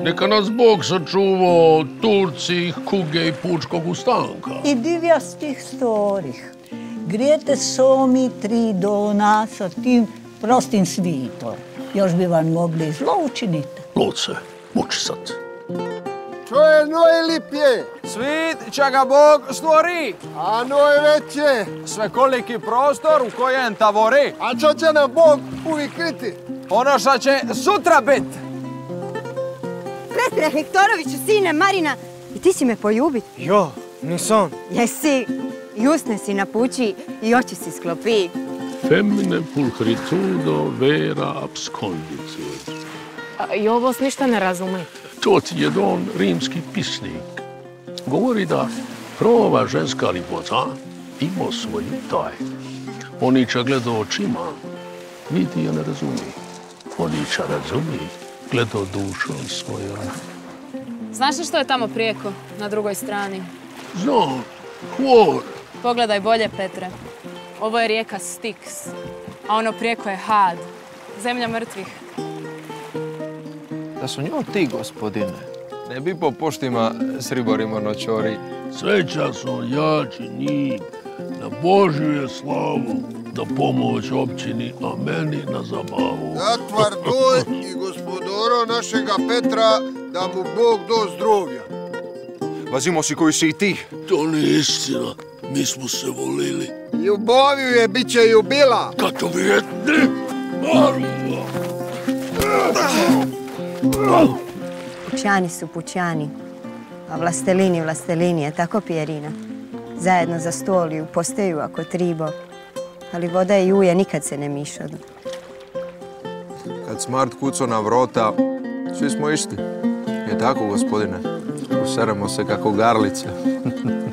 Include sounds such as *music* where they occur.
Neka nas Bog sačuvao Turci, kuge i pučkog ustanka. I divjastih storih. Grijete somi tri dona sa tim prostim svitom. Još bi vam mogli zlo učiniti. Luce, muči sad. Čo je najlipje? Svit će ga Bog stvori. A najveće? Svekoliki prostor u kojem tavori. A čo će nam Bog uvijek kriti? Ono što će sutra bit. Petre Hektoroviću, sine Marina, i ti si me poljubit. Jo, nisam. Jesi, i usne si napući i oči si sklopi. Femine pulchritudo vera absconditius. I ovo ništa ne razume. To ti je don rimski pisnik. Govori da prova ženska lipota ima svoju tajnu. Oni će gleda očima, vidi je ne razumi. Oni će razumi, gleda dušom svojom. Znaš li što je tamo prijeko, na drugoj strani? Znam, hvor, Pogledaj bolje, Petre. Ovo je rijeka Styx, a ono prijeko je Had, zemlja mrtvih. Da su njoj ti, gospodine. Ne bi po poštima s riborima noćori. Sveća su jači njih, na Božju je slavu, da pomoć općini, a meni na zabavu. Zatvar doj i gospodoro našega Petra da mu Bog do zdrovlja. Vazimo si koji si i ti. To nije istina, mi smo se volili. Ljubaviju je bit će jubila. Kato vjetni, Maruva! Pućani su pućani, a vlastelini vlastelini je tako Pjerina. Zajedno za stoliju postaju ako tribo, ali voda i uje nikad se ne mišadu. Kad smart kuco na vrota, svi smo isti. Je tako, gospodine? Useremo se kako garlice. *laughs*